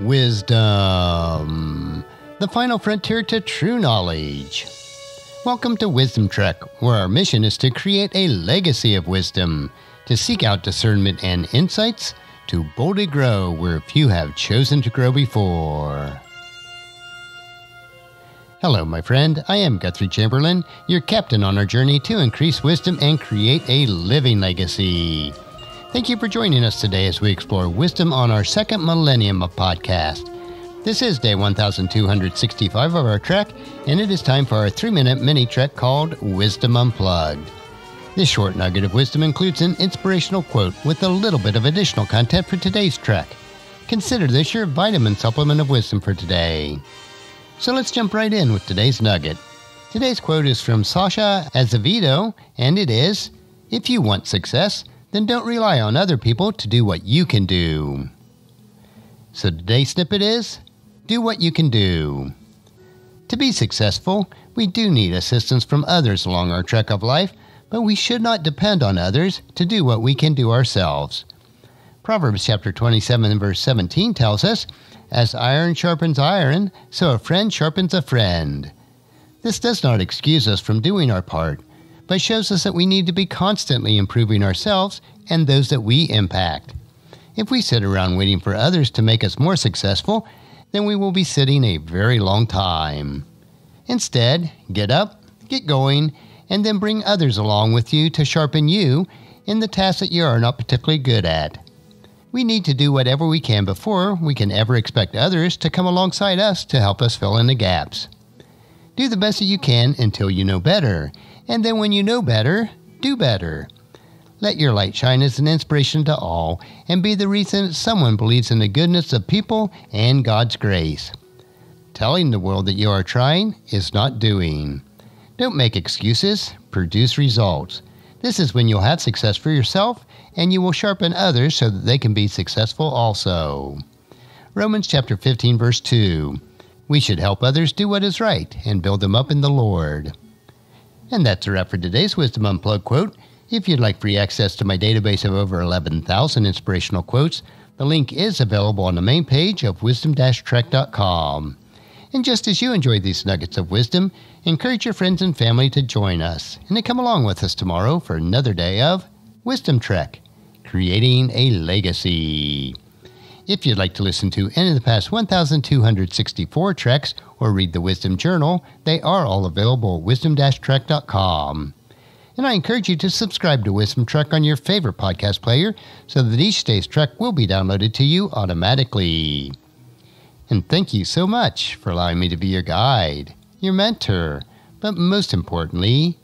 Wisdom, the final frontier to true knowledge. Welcome to Wisdom Trek, where our mission is to create a legacy of wisdom, to seek out discernment and insights, to boldly grow where few have chosen to grow before. Hello, my friend. I am Guthrie Chamberlain, your captain on our journey to increase wisdom and create a living legacy. Thank you for joining us today as we explore wisdom on our second millennium of podcast. This is day 1265 of our trek, and it is time for our three minute mini trek called Wisdom Unplugged. This short nugget of wisdom includes an inspirational quote with a little bit of additional content for today's trek. Consider this your vitamin supplement of wisdom for today. So let's jump right in with today's nugget. Today's quote is from Sasha Azevedo, and it is If you want success, then don't rely on other people to do what you can do. So today's snippet is Do what you can do. To be successful, we do need assistance from others along our trek of life, but we should not depend on others to do what we can do ourselves. Proverbs chapter 27 and verse 17 tells us, As iron sharpens iron, so a friend sharpens a friend. This does not excuse us from doing our part, but shows us that we need to be constantly improving ourselves and those that we impact. If we sit around waiting for others to make us more successful, then we will be sitting a very long time. Instead, get up, get going, and then bring others along with you to sharpen you in the tasks that you are not particularly good at. We need to do whatever we can before we can ever expect others to come alongside us to help us fill in the gaps. Do the best that you can until you know better, and then when you know better, do better. Let your light shine as an inspiration to all and be the reason someone believes in the goodness of people and God's grace. Telling the world that you are trying is not doing. Don't make excuses, produce results. This is when you'll have success for yourself and you will sharpen others so that they can be successful also. Romans chapter 15 verse 2. We should help others do what is right and build them up in the Lord. And that's a wrap for today's Wisdom Unplugged quote. If you'd like free access to my database of over 11,000 inspirational quotes, the link is available on the main page of wisdom-trek.com. And just as you enjoy these nuggets of wisdom, encourage your friends and family to join us and to come along with us tomorrow for another day of Wisdom Trek, creating a legacy. If you'd like to listen to any of the past 1,264 treks or read the Wisdom Journal, they are all available at wisdom-trek.com. And I encourage you to subscribe to Wisdom Trek on your favorite podcast player so that each day's trek will be downloaded to you automatically. And thank you so much for allowing me to be your guide, your mentor, but most importantly,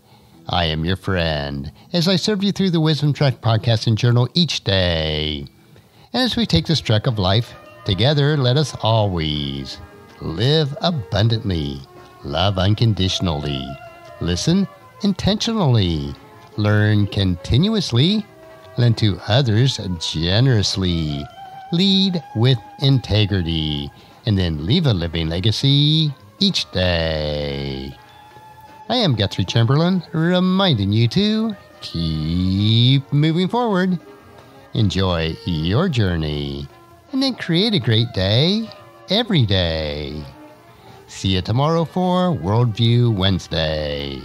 I am your friend as I serve you through the Wisdom Trek podcast and journal each day. As we take this trek of life together, let us always live abundantly, love unconditionally, listen intentionally, learn continuously, lend to others generously, lead with integrity, and then leave a living legacy each day. I am Guthrie Chamberlain, reminding you to keep moving forward, enjoy your journey, and then create a great day every day. See you tomorrow for Worldview Wednesday.